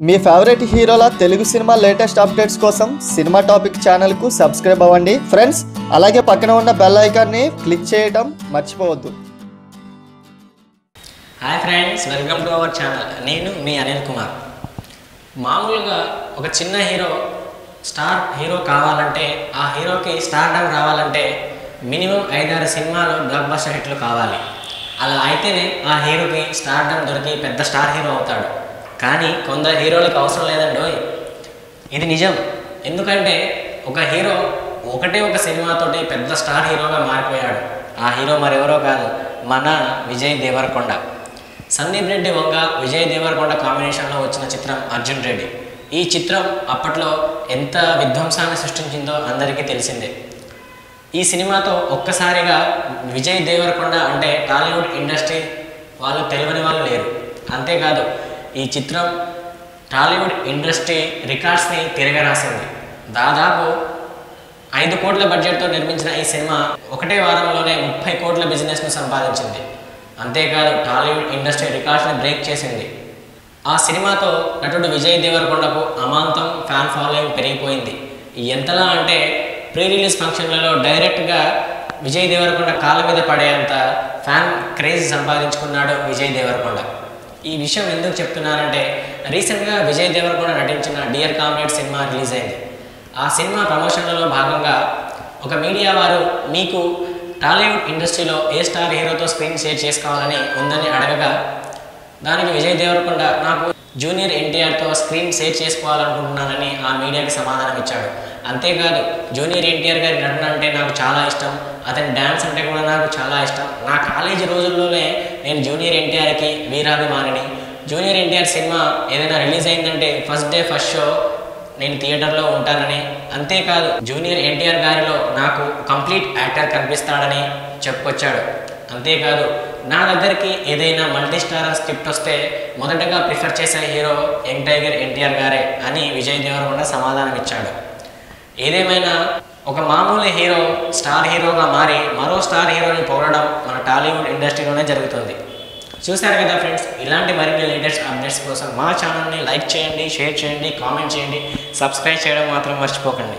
మీ favourite హీరోల Telugu cinema latest updates కోసం cinema topic ఛానల్కు సబ్స్క్రైబ్ అవ్వండి. ఫ్రెండ్స్ అలాగే పక్కన ఉన్న బెల్ ఐకాన్ని క్లిక్ చేయడం మర్చిపోవద్దు. Hi friends welcome to our channel నేను మీ అనిల్ కుమార్. మామూలుగా ఒక చిన్న హీరో స్టార్ హీరో కావాలంటే ఆ హీరోకి స్టార్డమ్ రావాలంటే మినిమం ఐదారు సినిమాలు బ్లాక్ బస్టర్ హిట్లు కావాలి. అలా అయితేనే ఆ హీరోకి స్టార్డమ్ దొరికి పెద్ద స్టార్ హీరో అవుతాడు. కానీ కొందరు హీరోలకు అవసరం లేదండి ఇది నిజం. ఎందుకంటే ఒక హీరో ఒకటే ఒక సినిమాతోటి పెద్ద స్టార్ హీరోగా మారిపోయాడు. ఆ హీరో మరెవరో కాదు మన విజయ్ దేవరకొండ. సందీప్ రెడ్డి వంగ విజయ్ దేవరకొండ కాంబినేషన్లో వచ్చిన చిత్రం అర్జున్ రెడ్డి. ఈ చిత్రం అప్పట్లో ఎంత విధ్వంసాన్ని సృష్టించిందో అందరికీ తెలిసిందే. ఈ సినిమాతో ఒక్కసారిగా విజయ్ దేవరకొండ అంటే టాలీవుడ్ ఇండస్ట్రీ వాళ్ళు తెలియని వాళ్ళు లేరు. అంతేకాదు ఈ చిత్రం టాలీవుడ్ ఇండస్ట్రీ రికార్డ్స్ని తిరగరాసింది. దాదాపు ఐదు కోట్ల బడ్జెట్తో నిర్మించిన ఈ సినిమా ఒకటే వారంలోనే ముప్పై కోట్ల బిజినెస్ను సంపాదించింది. అంతేకాదు టాలీవుడ్ ఇండస్ట్రీ రికార్డ్స్ని బ్రేక్ చేసింది. ఆ సినిమాతో నటుడు విజయ్ దేవరకొండకు అమాంతం ఫ్యాన్ ఫాలోయింగ్ పెరిగిపోయింది. ఎంతలా అంటే ప్రీ రిలీజ్ ఫంక్షన్లలో డైరెక్ట్గా విజయ్ దేవరకొండ కాళ్ళ మీద పడేంత ఫ్యాన్ క్రేజ్ సంపాదించుకున్నాడు విజయ్ దేవరకొండ. ఈ విషయం ఎందుకు చెప్తున్నానంటే రీసెంట్గా విజయ్ దేవరకొండ నటించిన డియర్ కామ్రేడ్ సినిమా రిలీజ్ అయింది. ఆ సినిమా ప్రమోషన్లలో భాగంగా ఒక మీడియా వారు మీకు టాలీవుడ్ ఇండస్ట్రీలో ఏ స్టార్ హీరోతో స్క్రీన్ షేర్ చేసుకోవాలని ఉందని అడగగా దానికి విజయ్ దేవరకొండ నాకు జూనియర్ ఎన్టీఆర్తో స్క్రీన్ షేర్ చేసుకోవాలనుకుంటున్నానని ఆ మీడియాకి సమాధానం ఇచ్చాడు. అంతేకాదు జూనియర్ ఎన్టీఆర్ గారి నటన అంటే నాకు చాలా ఇష్టం. అతని డ్యాన్స్ అంటే కూడా నాకు చాలా ఇష్టం. నా కాలేజీ రోజుల్లోనే నేను జూనియర్ ఎన్టీఆర్కి వీరాభిమానిని. జూనియర్ ఎన్టీఆర్ సినిమా ఏదైనా రిలీజ్ అయిందంటే ఫస్ట్ డే ఫస్ట్ షో నేను థియేటర్లో ఉంటానని. అంతేకాదు జూనియర్ ఎన్టీఆర్ గారిలో నాకు కంప్లీట్ యాక్టర్ కనిపిస్తాడని చెప్పుకొచ్చాడు. అంతేకాదు నా దగ్గరికి ఏదైనా మల్టీ స్టారర్ స్క్రిప్ట్ వస్తే మొదటగా ప్రిఫర్ చేసే హీరో యంగ్ టైగర్ ఎన్టీఆర్ గారే అని విజయ్ దేవరకొండ సమాధానం ఇచ్చాడు ఏదేమైనా ఒక మామూలు హీరో స్టార్ హీరోగా మారి మరో స్టార్ హీరోని పోగడం మన టాలీవుడ్ ఇండస్ట్రీలోనే జరుగుతుంది. చూశారు కదా ఫ్రెండ్స్ ఇలాంటి మరిన్ని లేటెస్ట్ అప్డేట్స్ కోసం మా ఛానల్ని లైక్ చేయండి షేర్ చేయండి కామెంట్ చేయండి సబ్స్క్రైబ్ చేయడం మాత్రం మర్చిపోకండి.